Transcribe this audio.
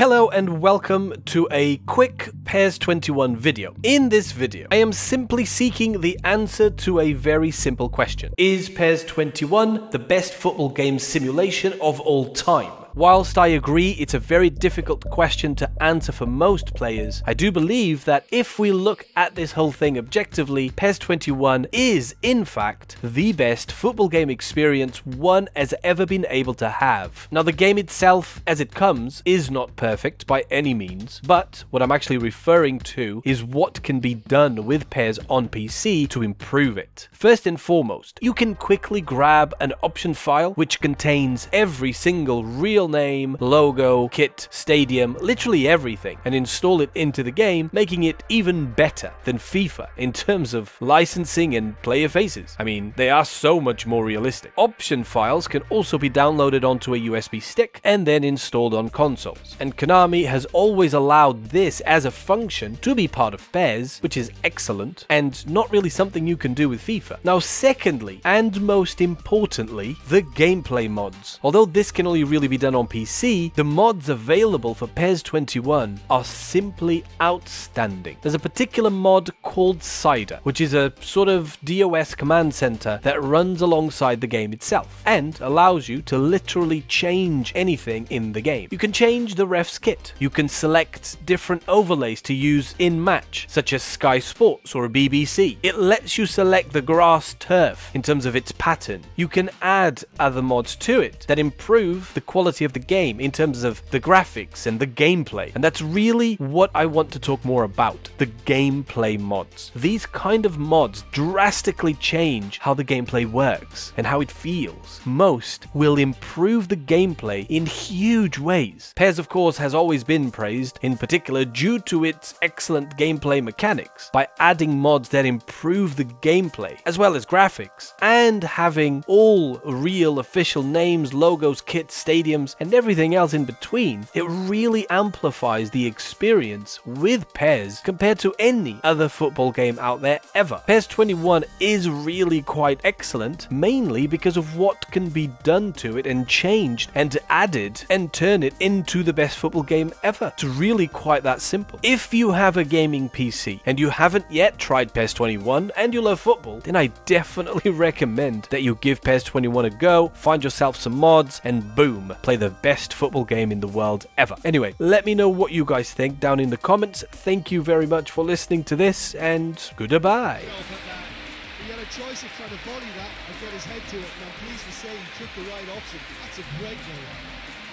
Hello and welcome to a quick PES 21 video. In this video, I am simply seeking the answer to a very simple question. Is PES 21 the best football game simulation of all time? Whilst I agree it's a very difficult question to answer for most players, I do believe that if we look at this whole thing objectively, PES 21 is, in fact, the best football game experience one has ever been able to have. Now, the game itself, as it comes, is not perfect by any means, but what I'm actually referring to is what can be done with PES on PC to improve it. First and foremost, you can quickly grab an option file which contains every single real real name, logo, kit, stadium, literally everything, and install it into the game, making it even better than FIFA in terms of licensing and player faces. I mean, they are so much more realistic. Option files can also be downloaded onto a USB stick and then installed on consoles. And Konami has always allowed this as a function to be part of PES, which is excellent and not really something you can do with FIFA. Now, secondly, and most importantly, the gameplay mods. Although this can only really be done on PC, the mods available for PES 21 are simply outstanding. There's a particular mod called Sider, which is a sort of DOS command center that runs alongside the game itself and allows you to literally change anything in the game. You can change the ref's kit. You can select different overlays to use in match, such as Sky Sports or BBC. It lets you select the grass turf in terms of its pattern. You can add other mods to it that improve the quality quality of the game in terms of the graphics and the gameplay. And that's really what I want to talk more about the gameplay mods. These kind of mods drastically change how the gameplay works and how it feels. Most will improve the gameplay in huge ways. PES, of course, has always been praised, in particular due to its excellent gameplay mechanics, by adding mods that improve the gameplay as well as graphics, and having all real official names, logos, kits, stadiums and everything else in between, it really amplifies the experience with PES compared to any other football game out there ever. PES 21 is really quite excellent, mainly because of what can be done to it and changed and added and turn it into the best football game ever. It's really quite that simple. If you have a gaming PC and you haven't yet tried PES 21 and you love football, then I definitely recommend that you give PES 21 a go, find yourself some mods, and boom, play the best football game in the world ever. Anyway, let me know what you guys think down in the comments. Thank you very much for listening to this, and goodbye. He had a choice of trying to volley that and get his head to it, and I'm pleased to say he took the right option. That's a great goal.